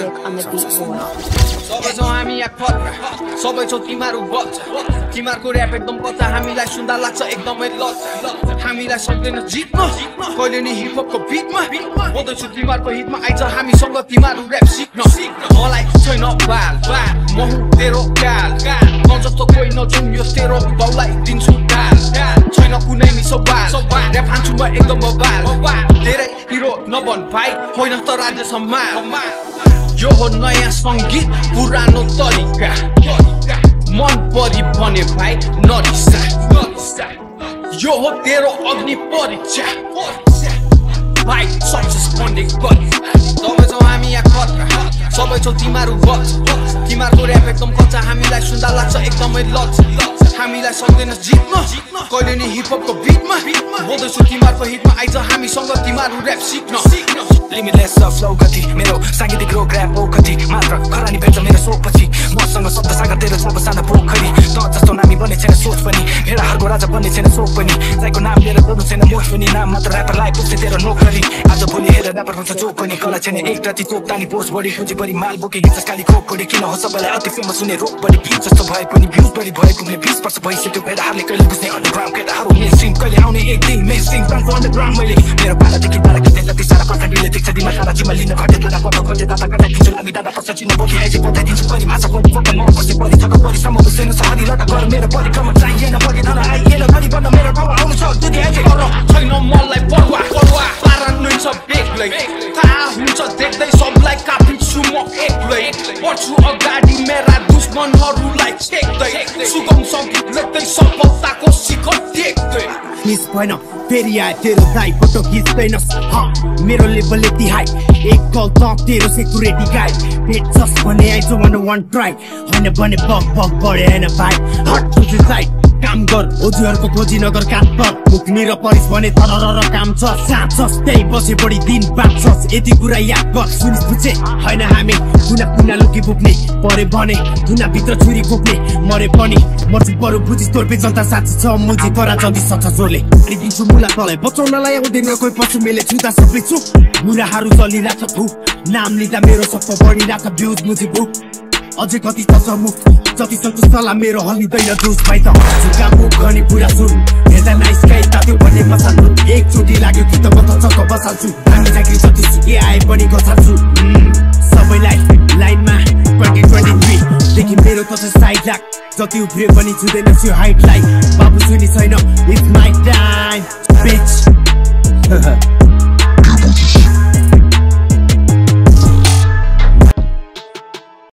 सबै छौ हामी यहाँ सबै छौ तिमीहरू बच्चा तिमीहरूको ऱ्याप एकदम कच्चा हामीलाई सुन्दा लाग्छ एकदमै लच्चा हामीलाई सक्दैन जित्न कहिले नि हिपहपको बिटमा बोल्दैछु तिमीहरूको हितमा आइज हामीसँग तिमीहरू ऱ्याप सिक्न मलाई छैन बाल म हुँ तेरो काल म जस्तो कोही नजाउँ यो तेरो बाउलाई दिन्छु काल छैन कुनै नि सवाल ऱ्याप हान्छु म एकदम बबाल धेरै हिरो नबन भाइ होइन त राज्य सम्मान यो हो नयाँ सङ्गीत पुरानो तरिका। मन परि भने भाइ नरिसा। यो हो तेरो अग्नि परीक्षा। भाइ सक्सेस गरी। सबै छौ हामी यहाँ खतरा। सबै छौ तिमीहरू तिमीहरूको ऱ्याप एकदम कच्चा। हामीलाई सुन्दा लाग्छ एकदमै लच हामीलाई सक्दैन जित्न कहिले नि हिपहपको बिटमा बोल्दैछु तिमीहरूको हिटमा आइज हामीसँग तिमीहरू ऱ्याप सिक्न। लिमिटलेस फ्लो गति। मेरो साङ्गीतिक रोग ऱ्याप हो कति मात्र खरानी भेट्छ मेरो सोपछि मसँग शब्द सागर तेरो छ साना पोखरी। त जस्तो नामी बन्ने छैन सोच पनि। भेडाहरूको राजा बन्ने छैन सोच पनि। जायको नाम लिएर गर्नु छैन मोच पनि। नाम मात्र ऱ्यापरलाई पुग्छ तेरो नोकरी। आज भोलि हेर ऱ्यापर हुन्छ चोक पनि। कला छैन एक राति चोक तानी पोस्ट बढी। पुँजी बढी माल बोके हिँड्छ काली खोक बढी। किन हो सबैलाई अति फेमस हुने रोग बढी? जस्तो भए पनि भ्युज बढी। भए पुग्ने बिस वर्ष भइसक्यो केटाहरूले कहिले बुझ्ने अन्डरग्राउन्ड केटाहरू मेन स्ट्रिम कहिले आउने एक दिन मेन स्ट्रिम ब्रान्डको अन्डरग्राउन्ड मैले मेरो पालादेखि तारा किने जति सारा प्रकारले देख्छ दिमा तारा जिम्मा लिन घटे तारा पत्ता खोजे दादा काटा दिन्छु लागि दादा पर्छ चिन्ह बोकी आइज पठाइदिन्छु पनि भाषा पनि फोटो म बसे परि थक परिसम्म बुझ्दैन सहरी लटा गर मेरो परिक्रमा चाहिएन परि धन आइएन पनि बन्न मेरो ठाउँमा आउनु छ दुधी आइज तर छैन मलाई परुवा परुवा पारा नै छ बेग्लै थाहा हुन्छ देख्दै सबलाई कापिन्छु म एक्लै पढ्छु अगाडि मेरा दुश्मनहरूलाई चेक्दै सुगम सङ्गीत लेख्दै सफलताको शिखर टेक्दै मिस भएन फेरि आए तेरो दाई फोटो खिच्दैनस् मेरो लेभल यति हाई एक कल त तेरो सेक्युरिटी गाई भेट्छस् भने आइज वान वान ट्राई होइन भने होइन भाइ हट टु साइड काम गर ओजीहरूको खोजी नगर काम कर मुक्नी र परिस भने तर र काम छ साँच्छस् त्यही बसे बढी दिन बाँच्छस् यति कुरा याद गर सुनिस बुझे? होइन हामी कुना कुना लुकी पुग्ने परे भने भित्र छुरी पुग्ने मरे पनि। मर्छु बरु बुझिस तोर्पे जनता साथी छ मुजी करा जति सक्छ जोले दिन्छु मुला तलाई बचाउनलाई आउँदैन कोही पछि मेले छुँदा सबै छु चलिरहेको छु नाम लिँदा मेरो सबै बढिरहेको भ्युज मुजी बुक अझै कति छ मुख जति सक्दो सल्लाह मेरो हल्लिँदैन जुस भाइ त झुका मुख गर्ने पुरा सुरु। हेर्दा नाइस गाई तात्यो भन्ने मसाल्छु एकचोटि लाग्यो कि त म त चक्क बसाल्छु। हामी चाकरी जति सुके आए पनि गसाल्छु सबैलाई लाइनमा ट्वेन्टी ट्वेन्टी थ्रीदेखि मेरो त साइड लाग जति उफ्रियो पनि छुँदैन त्यो हाइटलाई बाबु सुनि छैन। It's my time